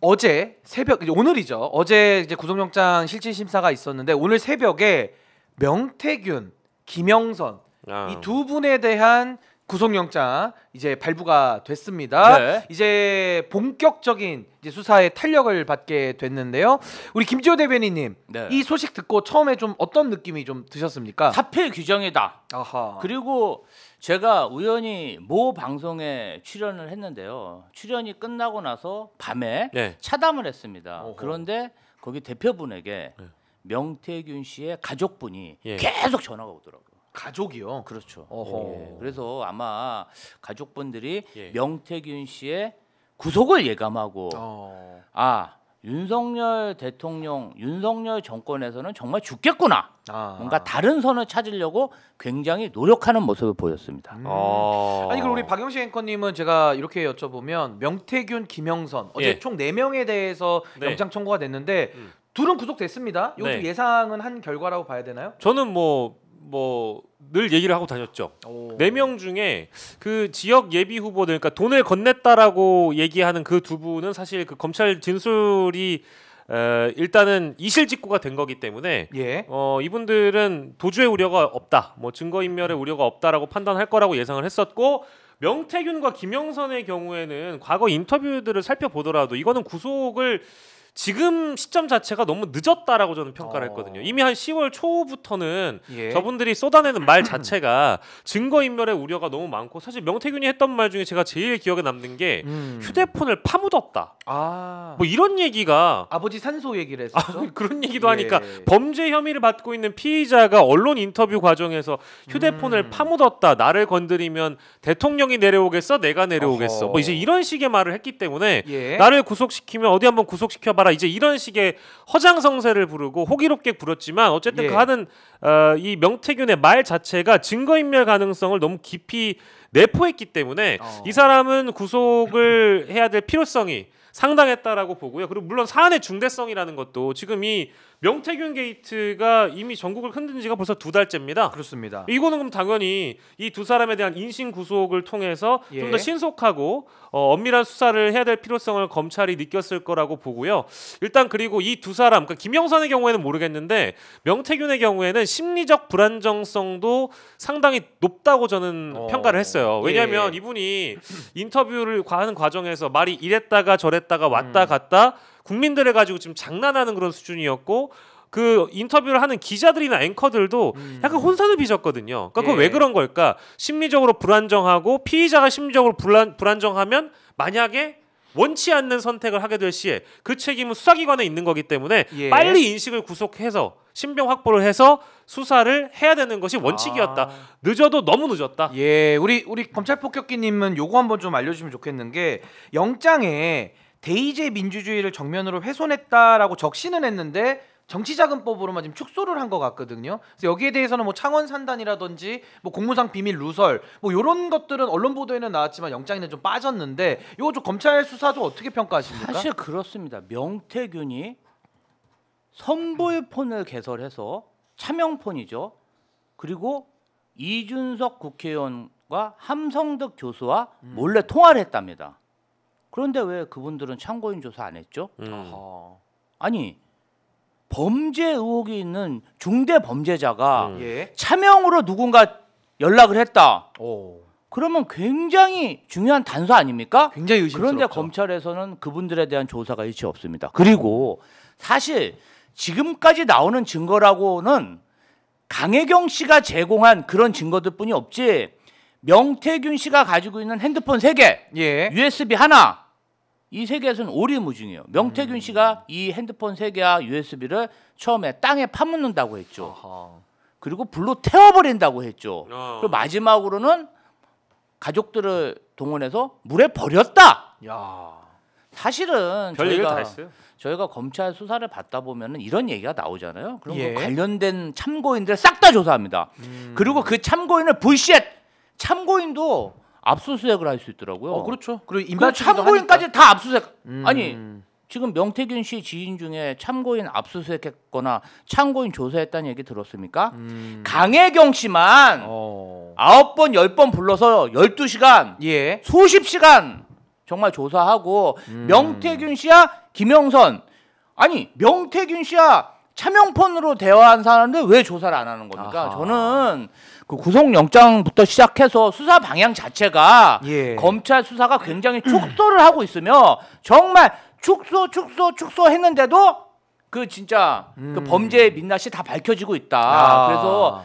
어제 새벽 오늘이죠. 어제 이제 구속영장 실질 심사가 있었는데 오늘 새벽에 명태균, 김영선 아. 이두 분에 대한 구속영장 이제 발부가 됐습니다. 네. 이제 본격적인 이제 수사에 탄력을 받게 됐는데요. 우리 김지호 대변인님 네. 이 소식 듣고 처음에 좀 어떤 느낌이 좀 드셨습니까? 사필 규정이다. 아하. 그리고 제가 우연히 모 방송에 출연을 했는데요. 출연이 끝나고 나서 밤에 네. 차담을 했습니다. 어허. 그런데 거기 대표분에게 네. 명태균 씨의 가족분이 예. 계속 전화가 오더라고요. 가족이요. 그렇죠. 어허. 예. 그래서 아마 가족분들이 예. 명태균 씨의 구속을 예감하고 어. 아 윤석열 대통령, 윤석열 정권에서는 정말 죽겠구나. 아. 뭔가 다른 선을 찾으려고 굉장히 노력하는 모습을 보였습니다. 음. 어. 아니 그럼 우리 박영식 앵커님은 제가 이렇게 여쭤보면 명태균, 김영선 어제 예. 총 4명에 대해서 네. 영장 청구가 됐는데 음. 둘은 구속됐습니다. 좀 네. 예상은 한 결과라고 봐야 되나요? 저는 뭐 뭐 늘 얘기를 하고 다녔죠. 네 명 중에 그 지역 예비 후보들, 그러니까 돈을 건넸다라고 얘기하는 그 두 분은 사실 그 검찰 진술이 에, 일단은 이실직고가 된 거기 때문에 예. 어 이분들은 도주의 우려가 없다, 뭐 증거 인멸의 우려가 없다라고 판단할 거라고 예상을 했었고 명태균과 김영선의 경우에는 과거 인터뷰들을 살펴보더라도 이거는 구속을 지금 시점 자체가 너무 늦었다라고 저는 평가를 어. 했거든요. 이미 한 10월 초부터는 예. 저분들이 쏟아내는 말 자체가 증거 인멸의 우려가 너무 많고 사실 명태균이 했던 말 중에 제가 제일 기억에 남는 게 음. 휴대폰을 파묻었다. 아. 뭐 이런 얘기가 아버지 산소 얘기를 아, 했었죠. 그런 얘기도 예. 하니까 범죄 혐의를 받고 있는 피의자가 언론 인터뷰 과정에서 휴대폰을 음. 파묻었다. 나를 건드리면 대통령이 내려오겠어, 내가 내려오겠어. 어허. 뭐 이제 이런 식의 말을 했기 때문에 예. 나를 구속시키면 어디 한번 구속시켜 봐라. 이제 이런 식의 허장성세를 부르고 호기롭게 부렸지만 어쨌든 예. 그 하는 어, 이 명태균의 말 자체가 증거인멸 가능성을 너무 깊이 내포했기 때문에 어. 이 사람은 구속을 해야 될 필요성이 상당했다라고 보고요. 그리고 물론 사안의 중대성이라는 것도 지금 이 명태균 게이트가 이미 전국을 흔든 지가 벌써 두 달째입니다. 그렇습니다. 이거는 그럼 당연히 이 두 사람에 대한 인신 구속을 통해서 예. 좀더 신속하고 어, 엄밀한 수사를 해야 될 필요성을 검찰이 느꼈을 거라고 보고요. 일단 그리고 이 두 사람, 그러니까 김영선의 경우에는 모르겠는데 명태균의 경우에는 심리적 불안정성도 상당히 높다고 저는 어. 평가를 했어요. 왜냐하면 예. 이분이 인터뷰를 하는 과정에서 말이 이랬다가 저랬다가 왔다 음. 갔다 국민들을 가지고 지금 장난하는 그런 수준이었고 그 인터뷰를 하는 기자들이나 앵커들도 음. 약간 혼선을 빚었거든요. 그러니까 예. 왜 그런 걸까? 심리적으로 불안정하고 피의자가 심리적으로 불안, 불안정하면 만약에 원치 않는 선택을 하게 될 시에 그 책임은 수사기관에 있는 거기 때문에 예. 빨리 인식을 구속해서 신병 확보를 해서 수사를 해야 되는 것이 원칙이었다. 아. 늦어도 너무 늦었다. 예, 우리 우리 검찰 폭격기님은 요거 한번 좀 알려주시면 좋겠는 게 영장에 대의제 민주주의를 정면으로 훼손했다라고 적시는 했는데 정치자금법으로만 지금 축소를 한 것 같거든요. 그래서 여기에 대해서는 뭐 창원 산단이라든지 뭐 공무상 비밀 누설 뭐 이런 것들은 언론 보도에는 나왔지만 영장에는 좀 빠졌는데 이거 좀 검찰 수사 좀 어떻게 평가하십니까? 사실 그렇습니다. 명태균이 선보이폰을 개설해서 차명폰이죠. 그리고 이준석 국회의원과 함성득 교수와 몰래 통화를 했답니다. 그런데 왜 그분들은 참고인 조사 안 했죠? 음. 아니 범죄 의혹이 있는 중대 범죄자가 음. 예. 차명으로 누군가 연락을 했다. 오. 그러면 굉장히 중요한 단서 아닙니까? 굉장히 의심스럽죠. 그런데 검찰에서는 그분들에 대한 조사가 일치 없습니다. 그리고 사실 지금까지 나오는 증거라고는 강혜경 씨가 제공한 그런 증거들뿐이 없지 명태균 씨가 가지고 있는 핸드폰 세 개, 예. USB 하나 이 세 개에서는 오리무중이에요. 명태균 씨가 이 핸드폰 세 개와 USB를 처음에 땅에 파묻는다고 했죠. 어허. 그리고 불로 태워버린다고 했죠. 어. 그리고 마지막으로는 가족들을 동원해서 물에 버렸다. 야. 사실은 저희가. 저희가 검찰 수사를 받다 보면은 이런 얘기가 나오잖아요. 그럼 예. 그 관련된 참고인들 싹 다 조사합니다. 음. 그리고 그 참고인을 불시에 참고인도 압수수색을 할 수 있더라고요. 어 그렇죠. 그리고 그 참고인까지 다 압수수색. 음. 아니 지금 명태균 씨 지인 중에 참고인 압수수색했거나 참고인 조사했다는 얘기 들었습니까? 음. 강혜경 씨만 어. 아홉 번 열 번 불러서 열두 시간 예. 수십 시간 정말 조사하고 음. 명태균 씨야 김영선 아니 명태균 씨야 차명폰으로 대화한 사람인데 왜 조사를 안 하는 겁니까? 아하. 저는 그 구속영장부터 시작해서 수사 방향 자체가 예. 검찰 수사가 굉장히 축소를 하고 있으며 정말 축소 축소 축소 했는데도 그 진짜 그 음. 범죄의 민낯이 다 밝혀지고 있다. 아. 그래서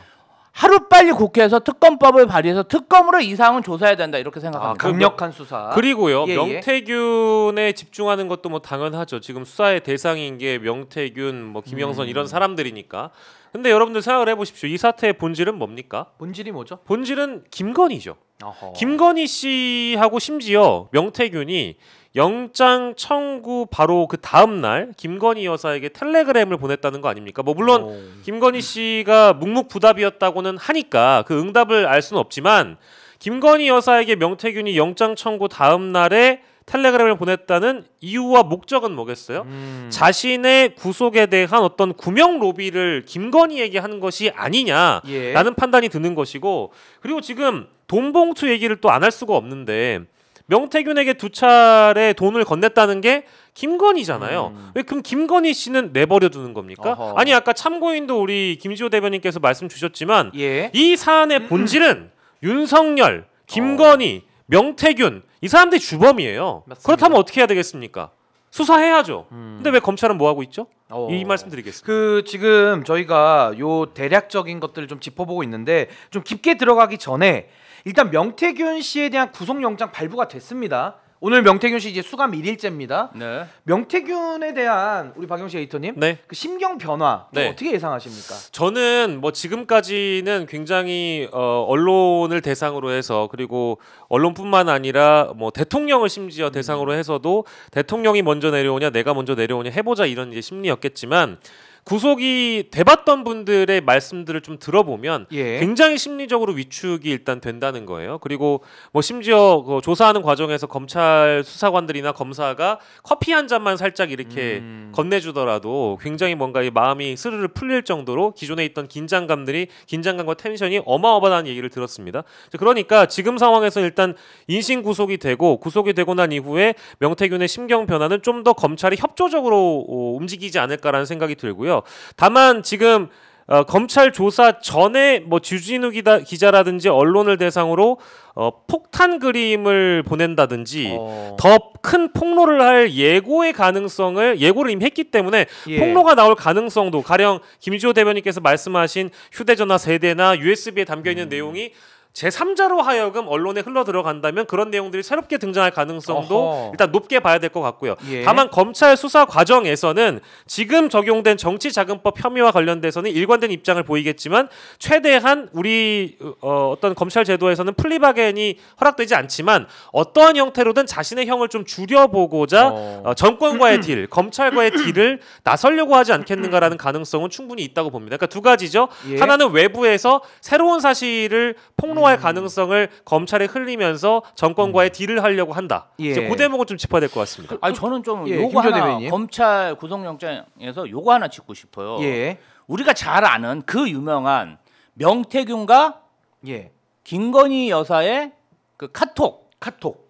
하루 빨리 국회에서 특검법을 발의해서 특검으로 이 사항은 조사해야 된다 이렇게 아, 생각합니다. 강력한 수사. 그리고요 예, 예. 명태균에 집중하는 것도 뭐 당연하죠. 지금 수사의 대상인 게 명태균, 뭐 음. 김영선 이런 사람들이니까. 근데 여러분들 생각을 해보십시오. 이 사태의 본질은 뭡니까? 본질이 뭐죠? 본질은 김건희죠. 어허. 김건희 씨하고 심지어 명태균이 영장 청구 바로 그 다음 날 김건희 여사에게 텔레그램을 보냈다는 거 아닙니까? 뭐 물론 오. 김건희 씨가 묵묵부답이었다고는 하니까 그 응답을 알 수는 없지만 김건희 여사에게 명태균이 영장 청구 다음 날에 텔레그램을 보냈다는 이유와 목적은 뭐겠어요? 음. 자신의 구속에 대한 어떤 구명 로비를 김건희에게 한 것이 아니냐라는 예. 판단이 드는 것이고 그리고 지금 돈봉투 얘기를 또 안 할 수가 없는데 명태균에게 두 차례 돈을 건넸다는 게 김건희잖아요. 음. 왜 그럼 김건희 씨는 내버려 두는 겁니까? 어허. 아니 아까 참고인도 우리 김지호 대변인께서 말씀 주셨지만 예. 이 사안의 본질은 윤석열, 김건희, 명태균 이 사람들이 주범이에요. 맞습니다. 그렇다면 어떻게 해야 되겠습니까? 수사해야죠. 음. 근데 왜 검찰은 뭐 하고 있죠? 어. 이 말씀 드리겠습니다. 그 지금 저희가 요 대략적인 것들을 좀 짚어보고 있는데 좀 깊게 들어가기 전에 일단 명태균 씨에 대한 구속영장 발부가 됐습니다. 오늘 명태균 씨 이제 수감 1일째입니다. 네. 명태균에 대한 우리 박영식 에디터님 네. 그 심경 변화 좀 네. 어떻게 예상하십니까? 저는 뭐 지금까지는 굉장히 어, 언론을 대상으로 해서 그리고 언론뿐만 아니라 뭐 대통령을 심지어 대상으로 해서도 대통령이 먼저 내려오냐 내가 먼저 내려오냐 해보자 이런 이제 심리였겠지만 구속이 돼봤던 분들의 말씀들을 좀 들어보면 예. 굉장히 심리적으로 위축이 일단 된다는 거예요. 그리고 뭐 심지어 그 조사하는 과정에서 검찰 수사관들이나 검사가 커피 한 잔만 살짝 이렇게 음. 건네주더라도 굉장히 뭔가 이 마음이 스르르 풀릴 정도로 기존에 있던 긴장감들이 긴장감과 텐션이 어마어마한 얘기를 들었습니다. 그러니까 지금 상황에서 일단 인신 구속이 되고 구속이 되고 난 이후에 명태균의 심경 변화는 좀 더 검찰이 협조적으로 어, 움직이지 않을까라는 생각이 들고요. 다만 지금 어, 검찰 조사 전에 뭐 주진우 기다, 기자라든지 언론을 대상으로 어, 폭탄 그림을 보낸다든지 어. 더큰 폭로를 할 예고의 가능성을 예고를 이미 했기 때문에 예. 폭로가 나올 가능성도 가령 김지호 대변인께서 말씀하신 휴대전화 세대나 USB에 담겨 있는 내용이 제3자로 하여금 언론에 흘러 들어간다면 그런 내용들이 새롭게 등장할 가능성도 어허. 일단 높게 봐야 될 것 같고요. 예. 다만 검찰 수사 과정에서는 지금 적용된 정치자금법 혐의와 관련돼서는 일관된 입장을 보이겠지만 최대한 우리 어, 어떤 검찰 제도에서는 플리바겐이 허락되지 않지만 어떠한 형태로든 자신의 형을 좀 줄여보고자 어. 어, 정권과의 딜, 검찰과의 딜을 나서려고 하지 않겠는가라는 가능성은 충분히 있다고 봅니다. 그러니까 두 가지죠. 예. 하나는 외부에서 새로운 사실을 폭로 할 가능성을 검찰에 흘리면서 정권과의 딜을 하려고 한다. 예. 이제 그 대목을 좀 짚어야 될 것 같습니다. 아니 저는 좀 예, 요거 하나 대변인. 검찰 구속영장에서 요거 하나 짚고 싶어요. 예. 우리가 잘 아는 그 유명한 명태균과 예. 김건희 여사의 그 카톡 카톡.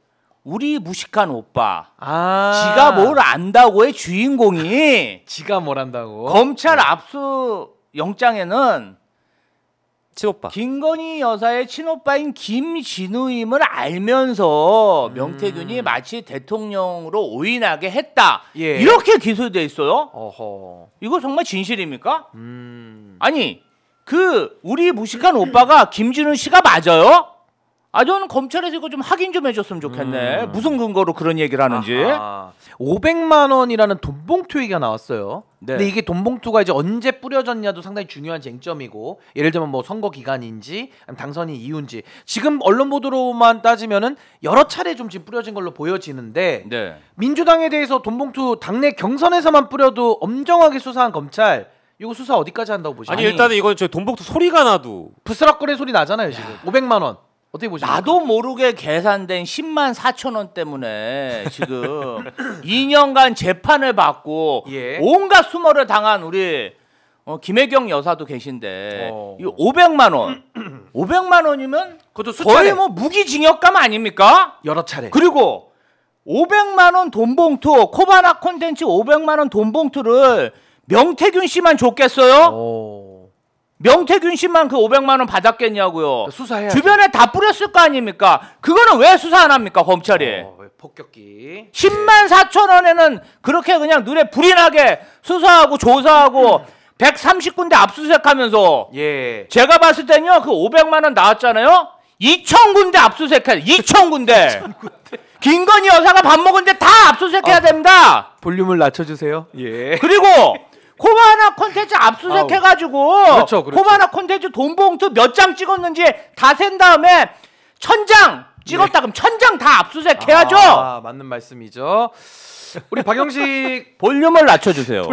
우리 무식한 오빠 아. 지가 뭘 안다고의 주인공이 지가 뭘 한다고? 검찰 압수 영장에는 친오빠. 김건희 여사의 친오빠인 김진우임을 알면서 명태균이 마치 대통령으로 오인하게 했다. 예. 이렇게 기소돼 있어요. 어허. 이거 정말 진실입니까? 음. 아니 그 우리 무식한 오빠가 김진우 씨가 맞아요? 아 저는 검찰에서 이거 좀 확인 좀 해줬으면 좋겠네. 음. 무슨 근거로 그런 얘기를 하는지. 아하. 500만 원이라는 돈봉투 얘기가 나왔어요. 네. 근데 이게 돈봉투가 이제 언제 뿌려졌냐도 상당히 중요한 쟁점이고 예를 들면 뭐 선거 기간인지 당선인 이유인지 지금 언론 보도로만 따지면은 여러 차례 좀 지금 뿌려진 걸로 보여지는데 네. 민주당에 대해서 돈봉투 당내 경선에서만 뿌려도 엄정하게 수사한 검찰 이거 수사 어디까지 한다고 보시나요? 아니, 일단은 이건 저 돈 봉투 소리가 나도 부스럭거리 소리 나잖아요 지금 500만 원 어떻게 보십니까? 나도 모르게 계산된 10만 4천 원 때문에 지금 2년간 재판을 받고 예. 온갖 수모를 당한 우리 어, 김혜경 여사도 계신데 어. 이 500만 원, 500만 원이면 그것도 거의 뭐 무기징역감 아닙니까? 여러 차례 그리고 500만 원 돈 봉투 코바나 콘텐츠 500만 원 돈 봉투를 명태균 씨만 줬겠어요? 오. 명태균 씨만 그 500만 원 받았겠냐고요. 수사해야 주변에 다 뿌렸을 거 아닙니까? 그거는 왜 수사 안 합니까 검찰이? 어, 폭격기. 10만 4천 원에는 그렇게 그냥 눈에 불이 나게 수사하고 조사하고 130군데 압수수색하면서 예. 제가 봤을 때는요 그 500만 원 나왔잖아요 2천 군데 압수수색해 2천 군데 김건희 여사가 밥 먹은 데 다 압수수색해야 됩니다 볼륨을 낮춰주세요. 예. 그리고 코바나 콘텐츠 압수수색해가지고 그렇죠, 그렇죠. 코바나 콘텐츠 돈 봉투 몇 장 찍었는지 다 센 다음에 천장 찍었다. 그럼 천장 다 압수수색 해야죠. 아, 맞는 말씀이죠. 우리 박영식 볼륨을 낮춰주세요